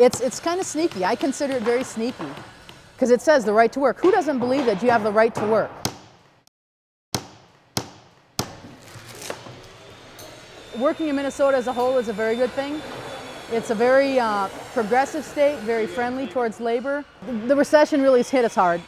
It's, it's kind of sneaky. I consider it very sneaky because it says the right to work. Who doesn't believe that you have the right to work? Working in Minnesota as a whole is a very good thing. It's a very uh, progressive state, very friendly towards labor. The recession really has hit us hard.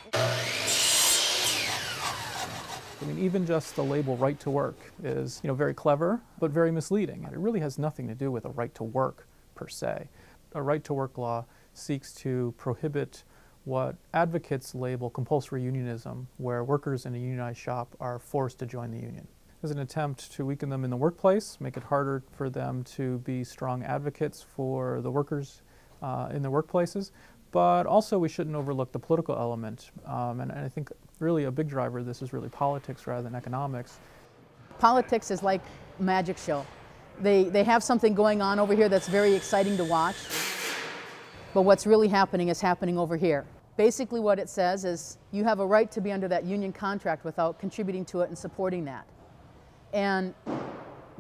I mean, even just the label right to work is, you know, very clever, but very misleading. It really has nothing to do with a right to work per se. A right to work law seeks to prohibit what advocates label compulsory unionism, where workers in a unionized shop are forced to join the union. As an attempt to weaken them in the workplace, make it harder for them to be strong advocates for the workers uh, in their workplaces, but also we shouldn't overlook the political element. Um, and, and I think really a big driver of this is really politics rather than economics. Politics is like magic show. They, they have something going on over here that's very exciting to watch. But what's really happening is happening over here. Basically what it says is you have a right to be under that union contract without contributing to it and supporting that. And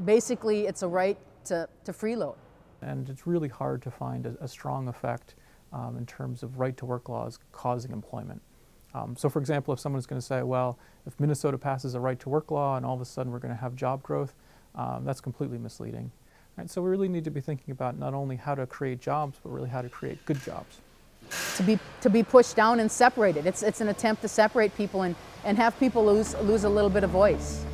basically it's a right to, to freeload. And it's really hard to find a, a strong effect um, in terms of right to work laws causing employment. Um, so for example, if someone's going to say, well, if Minnesota passes a right to work law and all of a sudden we're going to have job growth, um, that's completely misleading. Right? So we really need to be thinking about not only how to create jobs, but really how to create good jobs. To be, to be pushed down and separated. It's, it's an attempt to separate people and, and have people lose, lose a little bit of voice.